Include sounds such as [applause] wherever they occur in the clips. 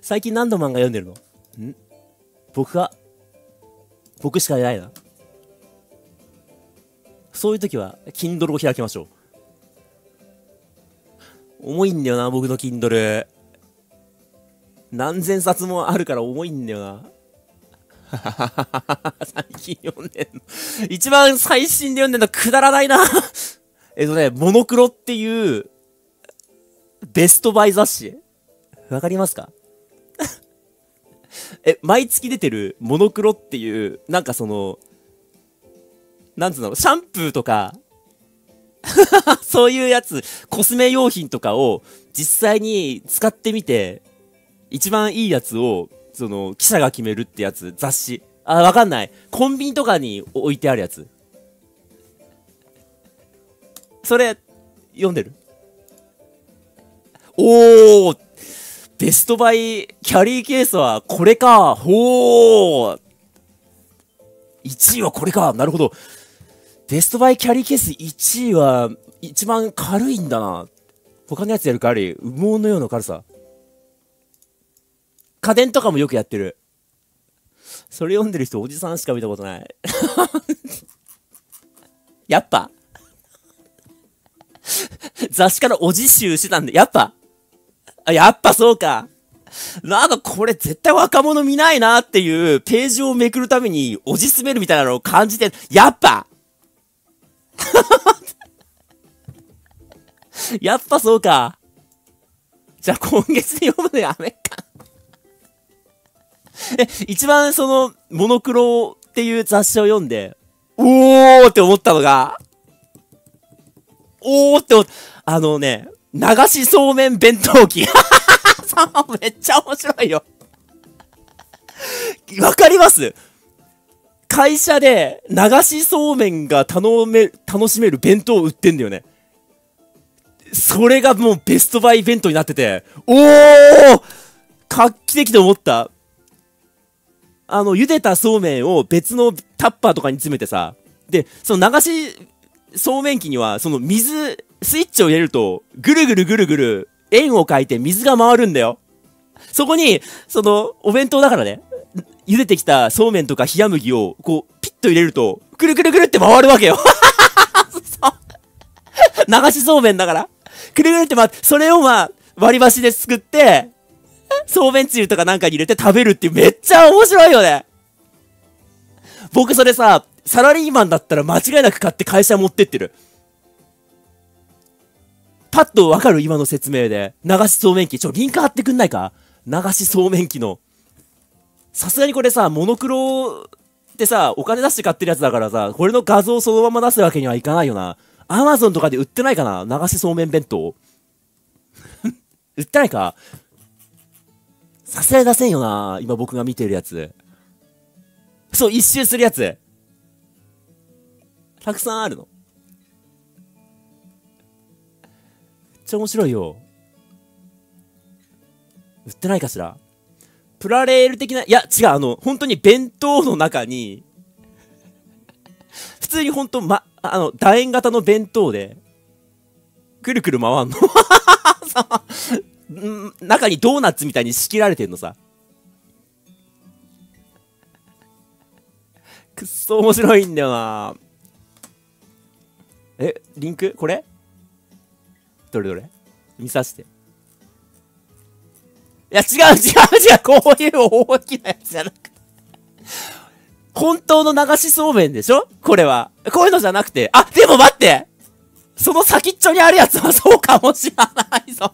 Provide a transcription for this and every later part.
最近何度漫画読んでるの？ん？僕が、僕しかいないな。そういう時は、Kindle を開きましょう。重いんだよな、僕の Kindle。何千冊もあるから重いんだよな。[laughs] 最近読んでんの。一番最新で読んでんのくだらないな。えっとね、モノクロっていう、ベストバイ雑誌。わかりますか？え、毎月出てるモノクロっていう、なんかその、なんつうの、シャンプーとか [laughs] そういうやつ、コスメ用品とかを実際に使ってみて、一番いいやつを、その、記者が決めるってやつ、雑誌。あ、わかんない。コンビニとかに置いてあるやつ。それ、読んでる？おーベストバイキャリーケースはこれかほー !1 位はこれかなるほど。ベストバイキャリーケース1位は一番軽いんだな。他のやつやるか？あり、羽毛のような軽さ。家電とかもよくやってる。それ読んでる人おじさんしか見たことない。[laughs] やっぱ [laughs] 雑誌からおじ集してたんで、やっぱあ、やっぱそうか。なんかこれ絶対若者見ないなっていうページをめくるためにおじすめるみたいなのを感じて、やっぱ [laughs] やっぱそうか。じゃあ今月で読むのやめっか。え、一番その、モノクロっていう雑誌を読んで、おーって思ったのが、おーって思ったあのね、流しそうめん弁当機。[laughs] めっちゃ面白いよ。わかります？会社で流しそうめんが頼め、楽しめる弁当を売ってんだよね。それがもうベストバイ弁当になってて、おー画期的と思った。あの、茹でたそうめんを別のタッパーとかに詰めてさ、で、その流しそうめん機には、その水、スイッチを入れると、ぐるぐるぐるぐる、円を描いて水が回るんだよ。そこに、その、お弁当だからね、茹でてきたそうめんとか冷麦を、こう、ピッと入れると、くるくるくるって回るわけよ。[laughs] 流しそうめんだから。くるくるって回って、それをまあ、割り箸ですくって、そうめんつゆとかなんかに入れて食べるってめっちゃ面白いよね。僕それさ、サラリーマンだったら間違いなく買って会社持ってってる。パッとわかる今の説明で。流しそうめん機。ちょ、リンク貼ってくんないか？流しそうめん機の。さすがにこれさ、モノクロってさ、お金出して買ってるやつだからさ、これの画像そのまま出すわけにはいかないよな。アマゾンとかで売ってないかな？流しそうめん弁当。[laughs] 売ってないか？さすがに出せんよな今僕が見てるやつ。そう、一周するやつ。たくさんあるの。ちゃ面白いよ。売ってないかしら？プラレール的な、いや、違う、あの、本当に弁当の中に、普通に本当、ま、あの、楕円型の弁当で、くるくる回んの。[laughs] 中にドーナツみたいに仕切られてんのさ。くっそ面白いんだよな。え、リンク？これ？どれどれ？見さして。いや、違う違う違う [laughs] こういう大きなやつじゃなくて。本当の流しそうめんでしょ？これは。こういうのじゃなくて。あ、でも待ってその先っちょにあるやつは [laughs] そうかもしれないぞ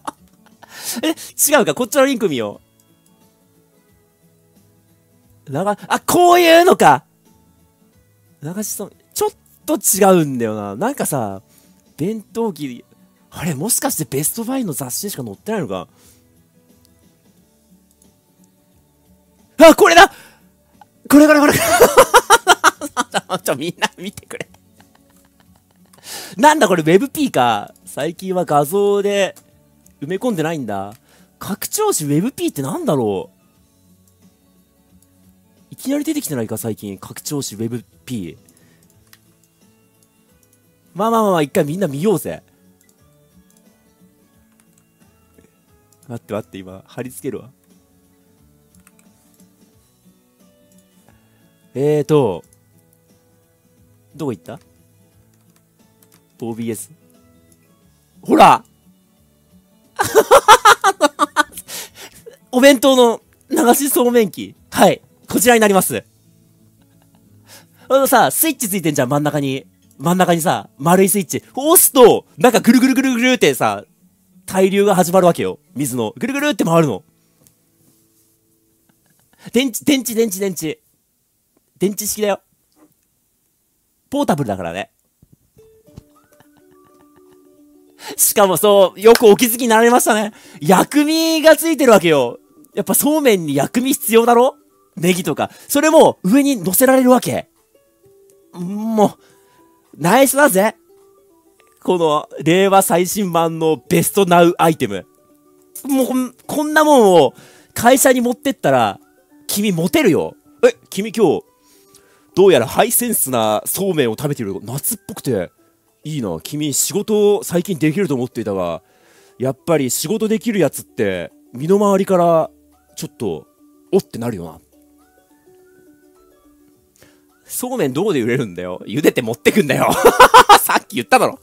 え、違うか？こっちのリンク見よう。流、あ、こういうのか流しそうめん、ちょっと違うんだよな。なんかさ、弁当機、あれ、もしかしてベストバイの雑誌しか載ってないのか？あ、これだこれこれこれ [laughs] ちょ、みんな見てくれなんだこれ WebP か？最近は画像で埋め込んでないんだ。拡張子 WebP ってなんだろう？いきなり出てきてないか？最近。拡張子 WebP。まあまあまあ、一回みんな見ようぜ。待って待って、今、貼り付けるわ。えーと、どこ行った ?OBS。ほら [laughs] お弁当の流しそうめん機。はい。こちらになります。あのさ、スイッチついてんじゃん、真ん中に。真ん中にさ、丸いスイッチ。押すと、なんかぐるぐるぐるぐるってさ、対流が始まるわけよ。水の。ぐるぐるって回るの。電池、電池、電池、電池。電池式だよ。ポータブルだからね。しかもそう、よくお気づきになられましたね。薬味がついてるわけよ。やっぱそうめんに薬味必要だろ？ネギとか。それも上に乗せられるわけ。もう、ナイスだぜ。この、令和最新版のベストナウアイテム。もう、こんなもんを会社に持ってったら、君モテるよ。え、君今日、どうやらハイセンスなそうめんを食べてる夏っぽくて、いいな。君仕事を最近できると思っていたが、やっぱり仕事できるやつって、身の回りからちょっと、おってなるよな。そうめんどこで売れるんだよ。茹でて持ってくんだよ。[laughs] さっき言っただろ。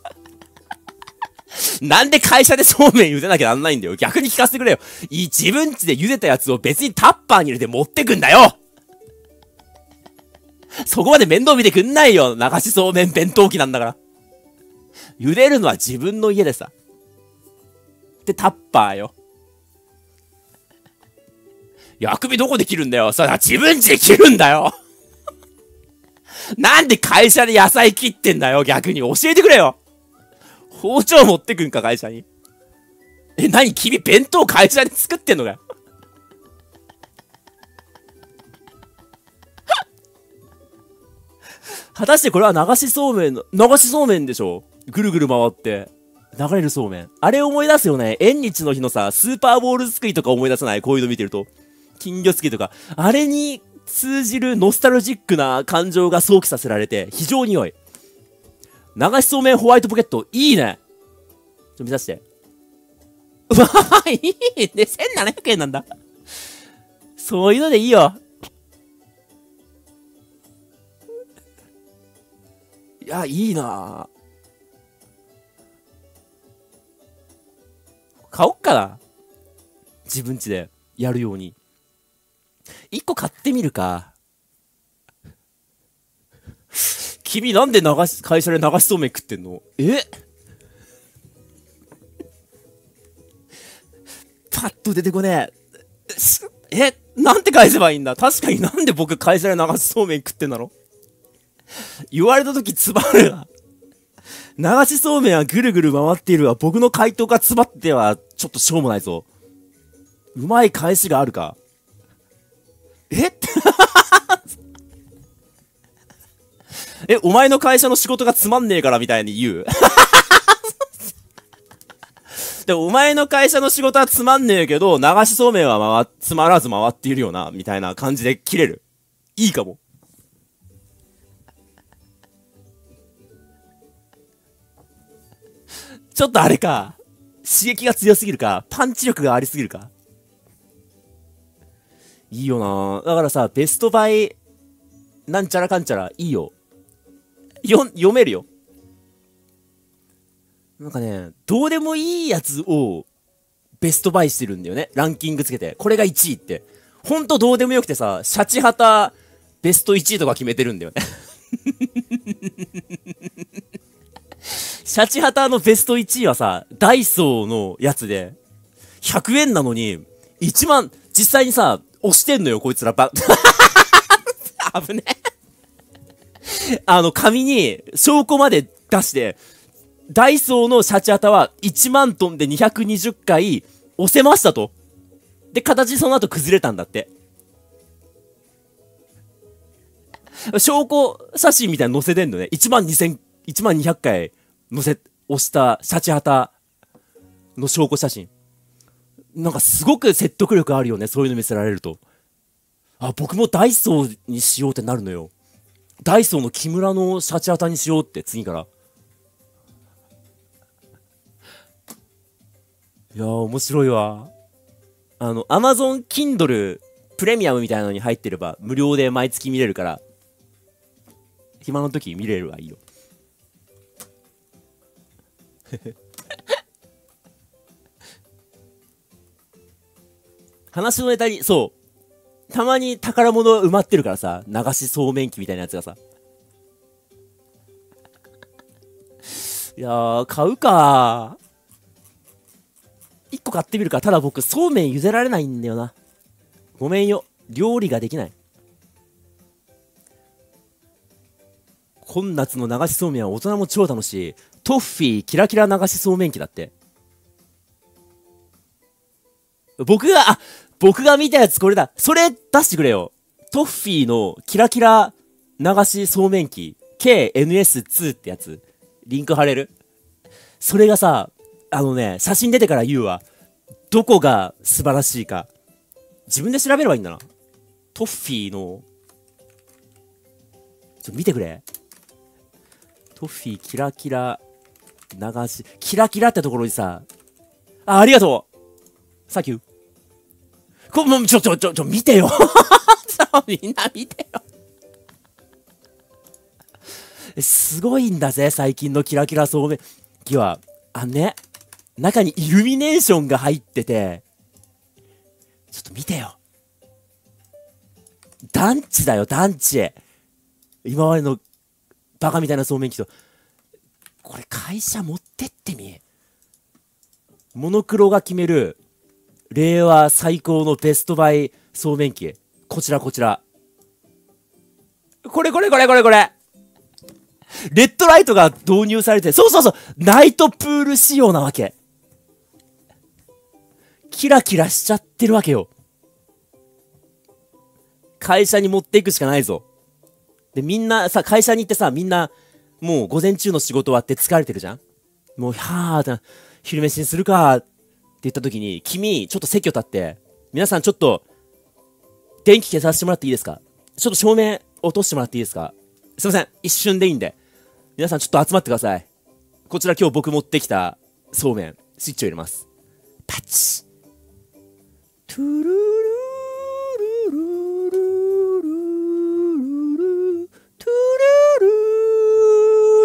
なんで会社でそうめん茹でなきゃなんないんだよ。逆に聞かせてくれよ。いい自分家で茹でたやつを別にタッパーに入れて持ってくんだよそこまで面倒見てくんないよ。流しそうめん弁当機なんだから。茹でるのは自分の家でさ。で、タッパーよ。薬味どこで切るんだよ。それは自分家で切るんだよ。なんで会社で野菜切ってんだよ、逆に。教えてくれよ。包丁持ってくんか、会社に。え、何君、弁当会社で作ってんのかよ。[laughs] 果たしてこれは流しそうめんの、流しそうめんでしょぐるぐる回って。流れるそうめん。あれ思い出すよね。縁日の日のさ、スーパーボール作りとか思い出さない？こういうの見てると。金魚すきとか。あれに通じるノスタルジックな感情が想起させられて、非常に良い。流しそうめんホワイトポケット、いいね。ちょ、見させて。う [laughs] わいいね。1700円なんだ。そういうのでいいよ。いや、いいな買おっかな。自分ちでやるように。一個買ってみるか。君なんで流し、会社で流しそうめん食ってんの？え？パッと出てこねえ。えなんて返せばいいんだ？確かになんで僕会社で流しそうめん食ってんだろ？言われた時つばるな。流しそうめんはぐるぐる回っているわ。僕の回答が詰まっては、ちょっとしょうもないぞ。うまい返しがあるか。え？え、お前の会社の仕事がつまんねえからみたいに言う？[laughs] で、お前の会社の仕事はつまんねえけど、流しそうめんは回、つまらず回っているよな、みたいな感じで切れる。いいかも。[laughs] ちょっとあれか。刺激が強すぎるか。パンチ力がありすぎるか。いいよなだからさ、ベストバイ、なんちゃらかんちゃら、いいよ。よ、読めるよ。なんかね、どうでもいいやつを、ベストバイしてるんだよね。ランキングつけて。これが1位って。ほんとどうでもよくてさ、シャチハタ、ベスト1位とか決めてるんだよね [laughs] シャチハタのベスト1位はさ、ダイソーのやつで、100円なのに、1万、実際にさ、押してんのよ、こいつら。ば、[laughs] 危ねあの、紙に証拠まで出して、ダイソーのシャチハタは1万トンで220回押せましたと。で、形その後崩れたんだって。証拠写真みたいなの載せてんのね。1万2000、1万200回載せ、押したシャチハタの証拠写真。なんかすごく説得力あるよね。そういうの見せられると。あ、僕もダイソーにしようってなるのよ。ダイソーの木村のシャチハタにしようって次から。いやー、面白いわ。あの、アマゾン Kindle プレミアムみたいなのに入ってれば無料で毎月見れるから、暇の時見れるわいいよ [laughs] 話のネタに、そう。たまに宝物埋まってるからさ、流しそうめん機みたいなやつがさ。いやー、買うか一個買ってみるか。ただ僕、そうめん茹でられないんだよな。ごめんよ。料理ができない。今夏の流しそうめんは大人も超楽しい。トッフィーキラキラ流しそうめん機だって。僕が、あ、僕が見たやつこれだ。それ出してくれよ。トッフィーのキラキラ流しそうめん機 KNS2 ってやつ。リンク貼れる？それがさ、あのね、写真出てから言うわ。どこが素晴らしいか。自分で調べればいいんだな。トッフィーの、ちょ、見てくれ。トッフィーキラキラ流し、キラキラってところにさ、あ、ありがとうサキュー。こ、もう、ちょ、ちょ、ちょ、ちょ、見てよみんな見てよすごいんだぜ、最近のキラキラそうめん機は。あのね、中にイルミネーションが入ってて、ちょっと見てよ。団地だよ、団地。今までのバカみたいなそうめん機と。これ会社持ってってみ。モノクロが決める令和最高のベストバイそうめん機。こちらこちら。これこれこれこれこれレッドライトが導入されて、そうそうそうナイトプール仕様なわけ。キラキラしちゃってるわけよ。会社に持っていくしかないぞ。で、みんなさ、会社に行ってさ、みんな、もう午前中の仕事終わって疲れてるじゃんもう、はーって、昼飯にするかって言った時に、君、ちょっと席を立って、皆さんちょっと、電気消させてもらっていいですか？ちょっと照明落としてもらっていいですか？すいません。一瞬でいいんで。皆さんちょっと集まってください。こちら今日僕持ってきたそうめん、スイッチを入れます。パチトゥルルルルルルルトゥル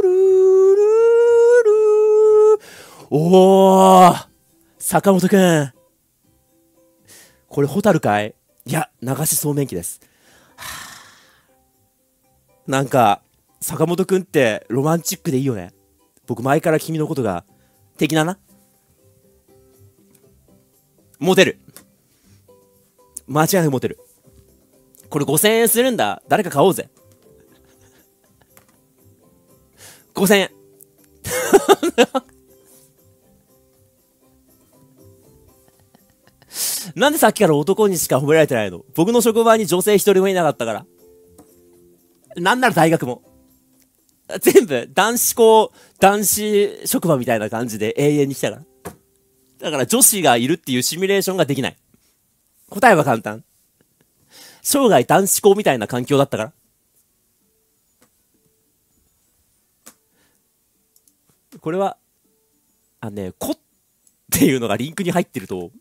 ルルルルおー坂本くんこれホタルかい？いや、流しそうめん機です。[sighs] なんか、坂本くんってロマンチックでいいよね。僕前から君のことが的なな？モテる。間違いなくモテる。これ5000円するんだ。誰か買おうぜ。[laughs] 5000円。[laughs] なんでさっきから男にしか褒められてないの？僕の職場に女性一人もいなかったから。なんなら大学も。全部、男子校、男子職場みたいな感じで永遠に来たから。だから女子がいるっていうシミュレーションができない。答えは簡単。生涯男子校みたいな環境だったから。これは、あのね、こっていうのがリンクに入ってると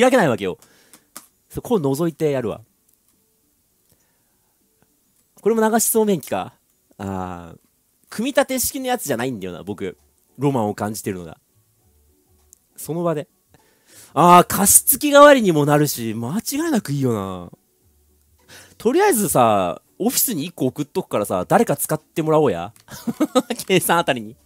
開けないわけよ。そこを覗いてやるわ。これも流しそうめん機か？あ組み立て式のやつじゃないんだよな、僕。ロマンを感じてるのが。その場で。ああ、加湿器代わりにもなるし、間違いなくいいよな。とりあえずさ、オフィスに1個送っとくからさ、誰か使ってもらおうや。[laughs] 計算あたりに。